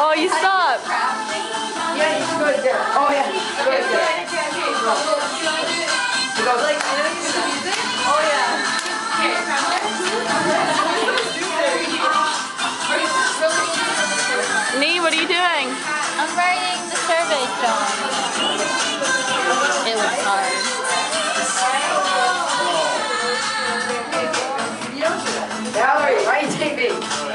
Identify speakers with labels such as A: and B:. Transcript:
A: oh, you stop.
B: Yeah, you can go to there. Oh, yeah. Go to there. Go.
C: Oh yeah.
A: Nee, what are you doing?
D: I'm writing the survey song. It was hard.
B: Valerie, why are you?
C: Right.